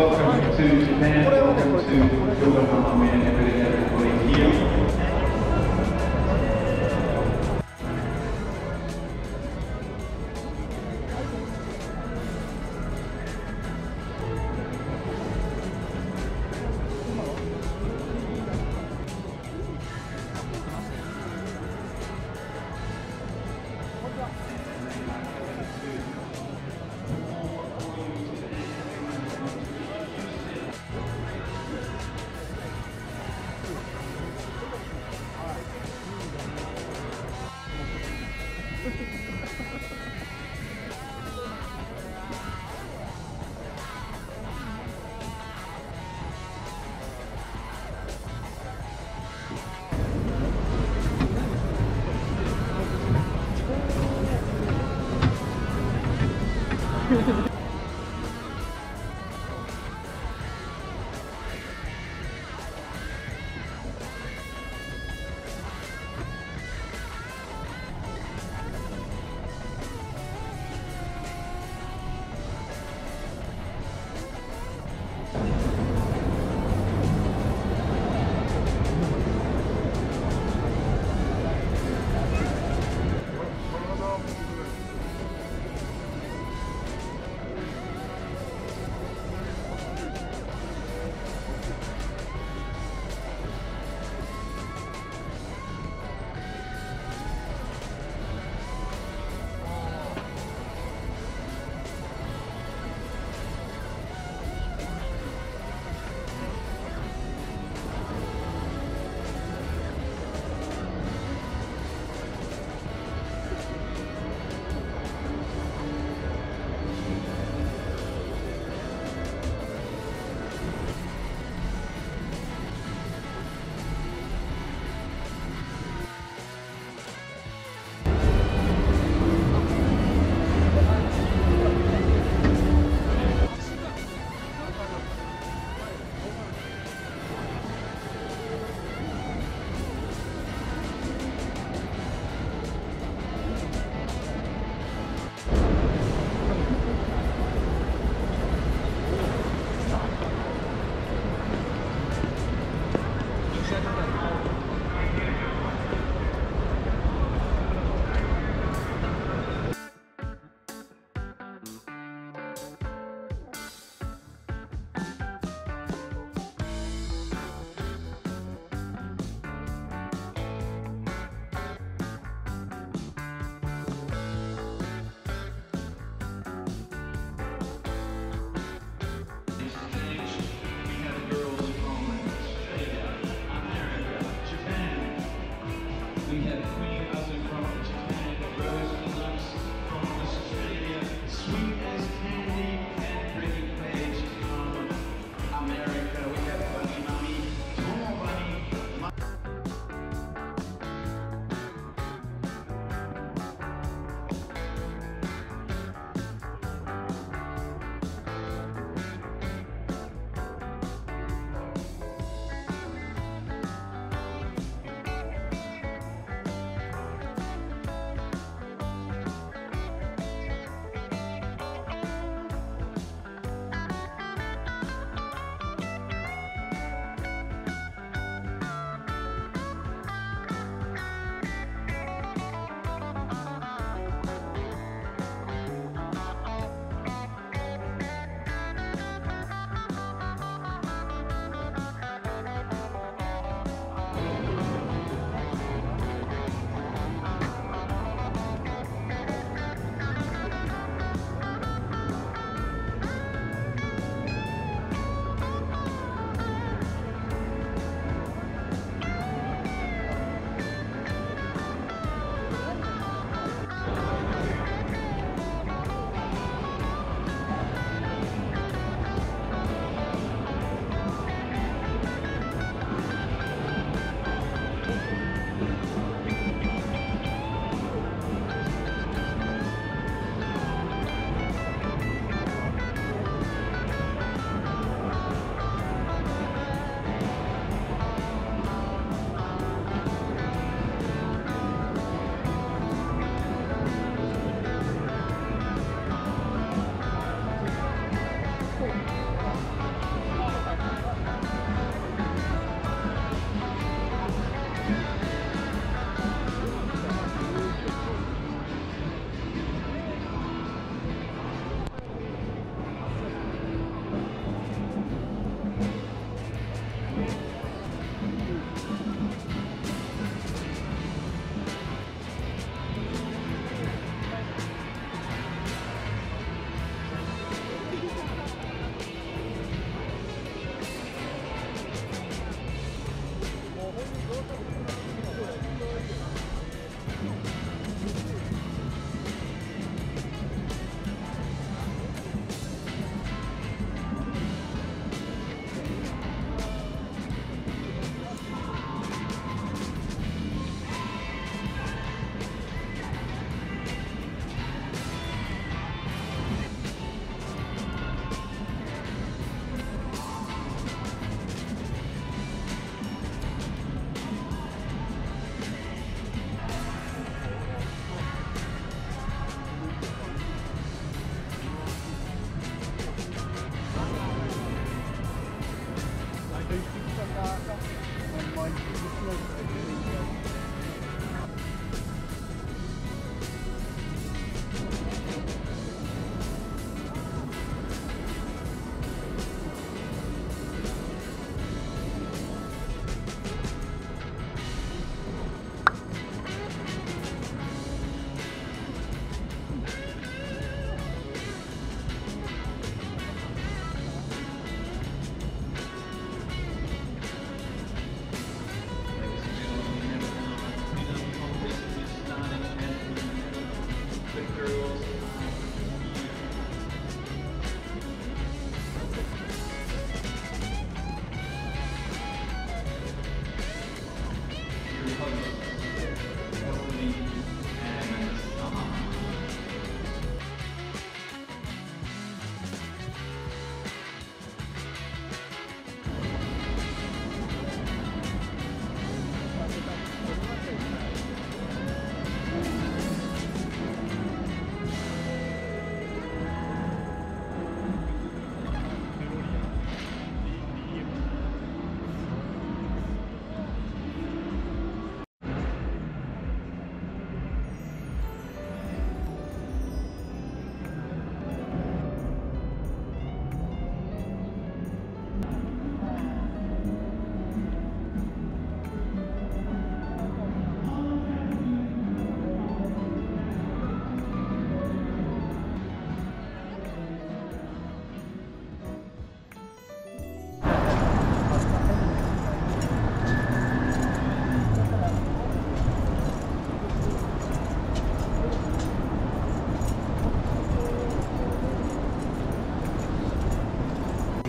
welcome to Japan, welcome to Yokohama,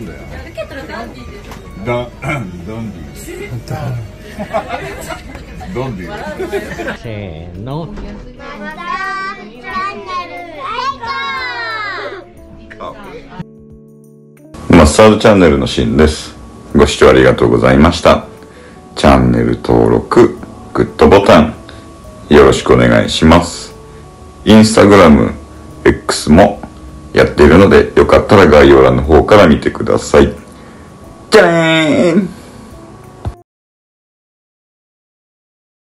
ダダンディダンディせーの。マダムチャンネル。マスタードチャンネルのシーンです。ご視聴ありがとうございました。チャンネル登録、グッドボタン、よろしくお願いします。インスタグラム、X もやっているので、よかったら概要欄の方から見てください。じゃねー